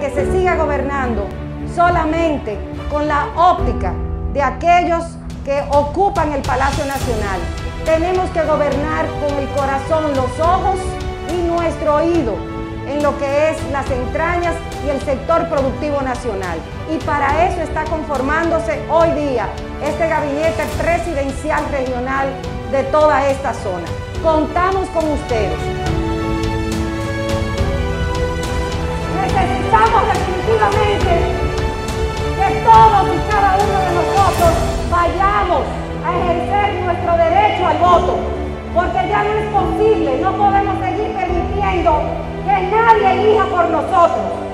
que se siga gobernando solamente con la óptica de aquellos que ocupan el Palacio Nacional. Tenemos que gobernar con el corazón, los ojos y nuestro oído en lo que es las entrañas y el sector productivo nacional. Y para eso está conformándose hoy día este gabinete presidencial regional de toda esta zona. Contamos con ustedes. A ejercer nuestro derecho al voto, porque ya no es posible, no podemos seguir permitiendo que nadie elija por nosotros.